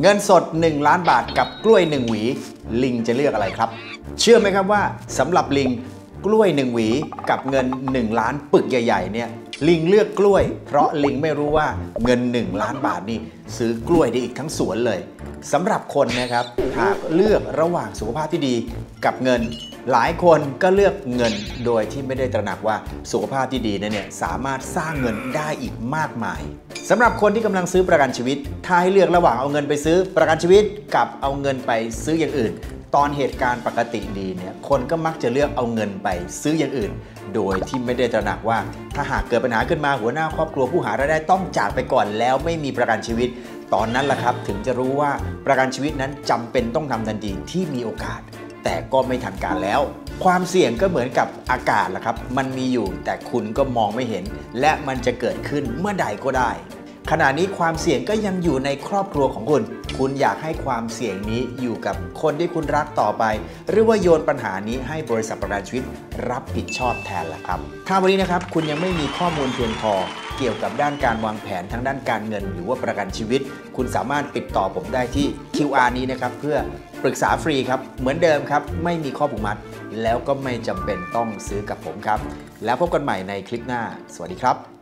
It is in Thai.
เงินสด 1 ล้านบาทกับกล้วย 1 หวี ลิงจะเลือกอะไรครับ เชื่อไหมครับว่าสำหรับลิงกล้วย 1 หวี กับเงิน 1 ล้านปึกใหญ่ ๆ เนี่ยลิงเลือกกล้วย เพราะลิงไม่รู้ว่าเงิน 1 ล้านบาทนี่ซื้อกล้วยได้อีกทั้งสวนเลยสำหรับคนนะครับหากเลือกระหว่างสุขภาพที่ดีกับเงิน หลายคนก็เลือกเงินโดยที่ไม่ได้ตระหนักว่าสุขภาพที่ดีนั้นเนี่ยสามารถสร้างเงินได้อีกมากมาย สำหรับคนที่กำลังซื้อประกันชีวิต ถ้าให้เลือกระหว่างเอาเงินไปซื้อประกันชีวิตกับเอาเงินไปซื้ออย่างอื่น ตอนเหตุการณ์ปกติดีเนี่ยคนก็มักจะเลือกเอาเงินไปซื้ออย่างอื่น โดยที่ไม่ได้ตระหนักว่า ถ้าหากเกิดปัญหาขึ้นมาหัวหน้าครอบครัวผู้หารายได้ต้องจากไปก่อนแล้วไม่มีประกันชีวิต ตอนนั้นแหละครับถึงจะรู้ว่าประกันชีวิตนั้นจำเป็นต้องทำทันทีที่มีโอกาส แต่ก็ไม่ทันการแล้ว ความเสี่ยงก็เหมือนกับอากาศแหละครับ มันมีอยู่แต่คุณก็มองไม่เห็น และมันจะเกิดขึ้นเมื่อใดก็ได้ ขณะนี้ความเสี่ยงก็ยังอยู่ในครอบครัวของคุณ คุณอยากให้ความเสี่ยงนี้อยู่กับคนที่คุณรักต่อไป หรือว่าโยนปัญหานี้ให้บริษัทประกันชีวิตรับผิดชอบแทนล่ะครับ ถ้าวันนี้นะครับคุณยังไม่มีข้อมูลเพียงพอ กี่ยวกับด้านการวางแผนทั้งด้านการเงิน หรือว่าประกันชีวิต คุณสามารถติดต่อผมได้ที่ QR นี้นะครับเพื่อปรึกษาฟรีครับ เหมือนเดิมครับ ไม่มีข้อผูกมัด แล้วก็ไม่จำเป็นต้องซื้อกับผมครับ แล้วพบกันใหม่ในคลิปหน้า สวัสดีครับ